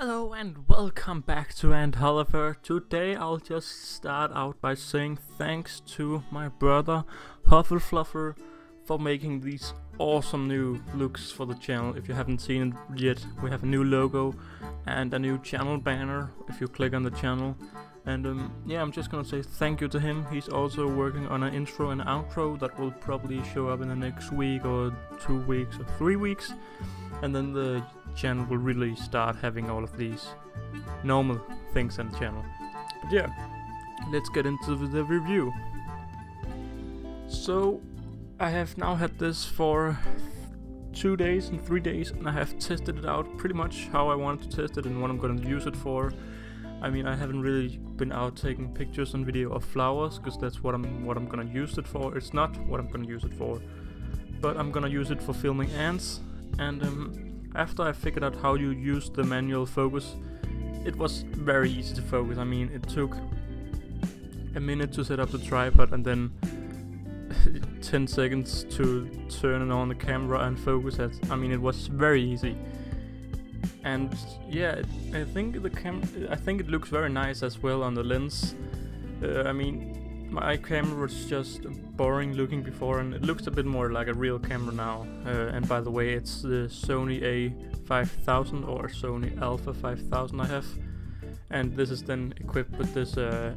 Hello and welcome back to Ant Holleufer. Today I'll just start out by saying thanks to my brother Hufflefluffer for making these awesome new looks for the channel. If you haven't seen it yet, we have a new logo and a new channel banner if you click on the channel. And um, yeah, I'm just gonna say thank you to him. He's also working on an intro and outro that will probably show up in the next week or two weeks or three weeks. And then the channel will really start having all of these normal things on the channel. But yeah, let's get into the review. So, I have now had this for two days and three days, and I have tested it out pretty much how I wanted to test it and what I'm gonna use it for. I mean, I haven't really been out taking pictures and video of flowers because that's what I'm what I'm gonna use it for. It's not what I'm gonna use it for, but I'm gonna use it for filming ants. And um, after I figured out how you use the manual focus, it was very easy to focus. I mean, it took a minute to set up the tripod and then 10 seconds to turn on the camera and focus it. I mean, it was very easy and yeah, I think the cam I think it looks very nice as well on the lens. Uh, I mean, my camera was just boring looking before, and it looks a bit more like a real camera now. Uh, and by the way, it's the Sony A5000 or Sony Alpha 5000 I have, and this is then equipped with this uh,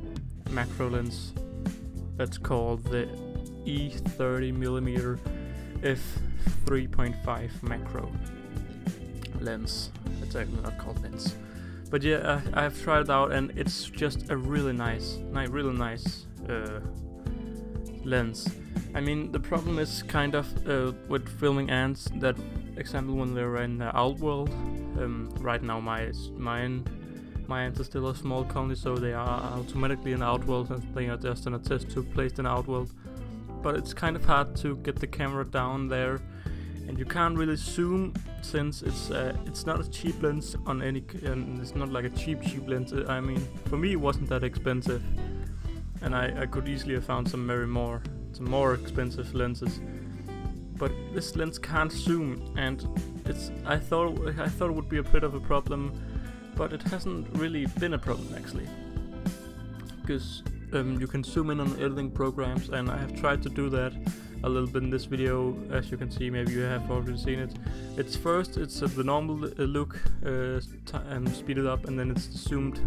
macro lens that's called the E30mm f3.5 macro lens. It's actually not called lens. But yeah, I, have tried it out and it's just a really nice, ni really nice uh, lens. I mean, the problem is kind of uh, with filming ants that, example, when they're in the outworld. Um, right now, my mine my ants are still a small colony, so they are automatically in the outworld and they are just in a test tube placed in outworld. But it's kind of hard to get the camera down there. And you can't really zoom since it's uh, it's not a cheap lens on any and it's not like a cheap cheap lens. I mean for me it wasn't that expensive. And I, I could easily have found some very more some more expensive lenses. But this lens can't zoom and it's I thought I thought it would be a bit of a problem but it hasn't really been a problem actually. Because um, you can zoom in on editing programs and I have tried to do that a little bit in this video. As you can see maybe you have already seen it. It's first it's uh, the normal uh, look uh, and speeded up and then it's the zoomed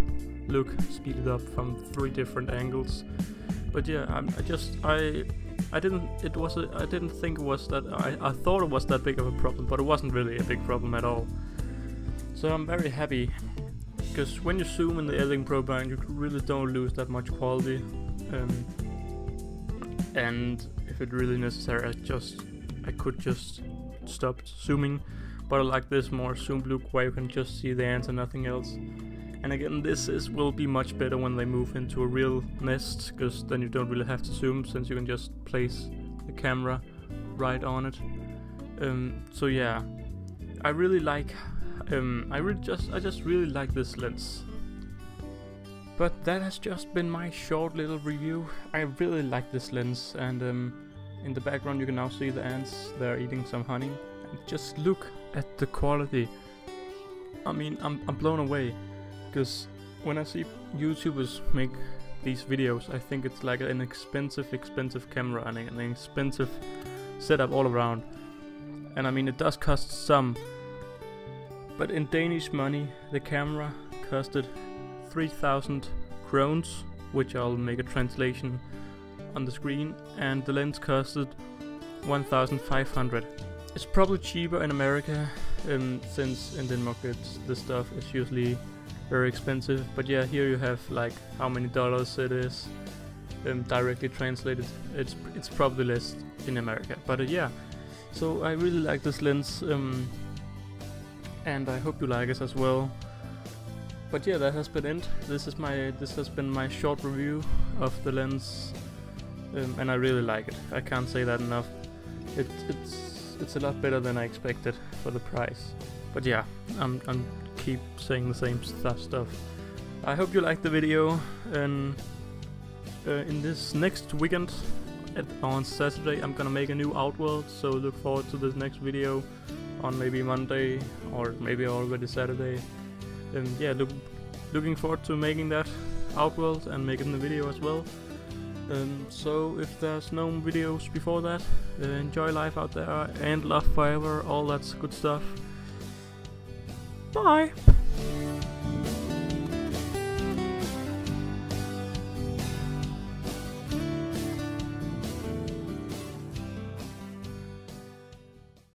look speeded up from three different angles. But yeah I'm, i just I I didn't it was a, I didn't think it was that I, I thought it was that big of a problem but it wasn't really a big problem at all. So I'm very happy because when you zoom in the editing program you really don't lose that much quality um, and if it really necessary I just I could just stop zooming. But I like this more zoomed look where you can just see the ants and nothing else. And again this is will be much better when they move into a real nest because then you don't really have to zoom since you can just place the camera right on it. Um, so yeah I really like um, I really just I just really like this lens but that has just been my short little review. I really like this lens and um, in the background you can now see the ants, they're eating some honey. And just look at the quality. I mean, I'm, I'm blown away. Because when I see YouTubers make these videos, I think it's like an expensive, expensive camera and an expensive setup all around. And I mean, it does cost some. But in Danish money, the camera costed 3000 krones, which I'll make a translation on the screen and the lens costed 1500 It's probably cheaper in America um, since in Denmark it's, the stuff is usually very expensive. But yeah here you have like how many dollars it is um, directly translated. It's it's probably less in America. But uh, yeah. So I really like this lens um, and I hope you like us as well but yeah that has been it this is my this has been my short review of the lens um, and I really like it. I can't say that enough. It, it's it's a lot better than I expected for the price. But yeah, I'm I'm keep saying the same stuff. Stuff. I hope you liked the video, and uh, in this next weekend, at, on Saturday, I'm gonna make a new Outworld. So look forward to this next video on maybe Monday or maybe already Saturday. and yeah, look, looking forward to making that Outworld and making the video as well. Um, so if there's no videos before that, uh, enjoy life out there and love forever, all that good stuff. Bye!